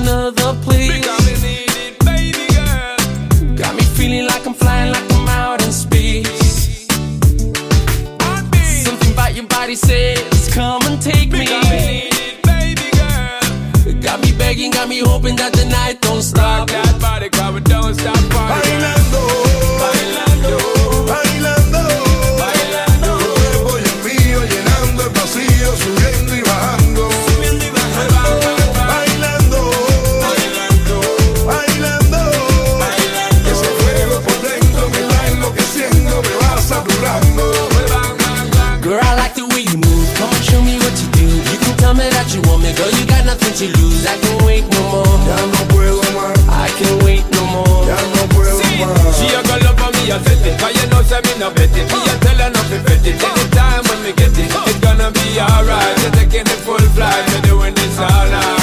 another place. Because me need it, baby girl. Got me feeling like I'm flying, like I'm out in space. Something about your body says, come and take me. Because me need it, baby girl. Got me begging, got me hoping that that you want me, girl. You got nothing to lose. I can wait no more. Ya no puedo más, I can wait no more. ya no puedo See, más. She a go love for me, I set it Cause you know say me no bet it Me a tell her not to bet it Anytime when me get it It's gonna be alright You're taking the full flight You're doing this all night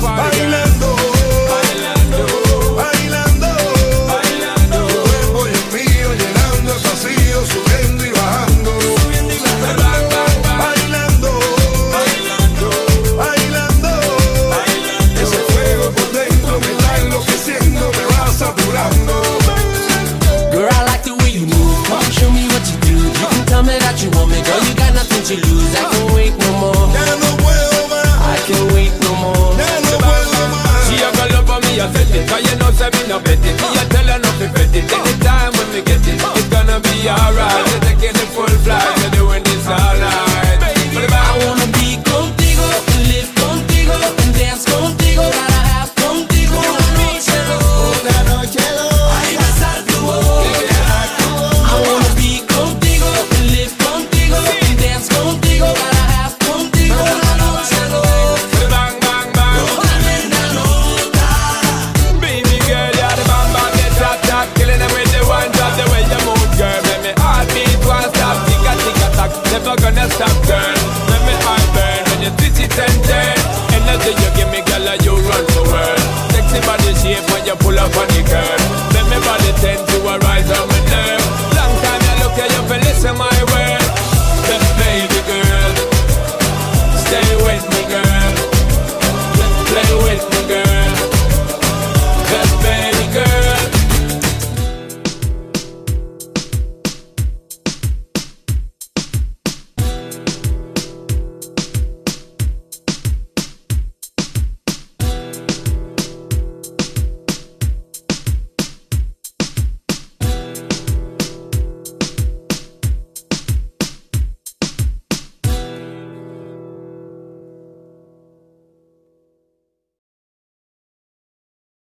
Bailando, bailando, bailando. Tu cuerpo y el mío llenando el vacío subiendo y bajando. Bailando, bailando, bailando. Ese fuego por dentro me da lo que siento me vas saturando. Girl I like the way you move, show me what you do. You can tell me that you want me, girl you got nothing to lose. I can't wait no more. I it Cause you know say me no bet it Me a tell you. no gonna stop turn. Let me heart burn when you twist it and. Energy you give me, girl, you run the world. Sexy body shape when you pull up on the curb. Let me body ten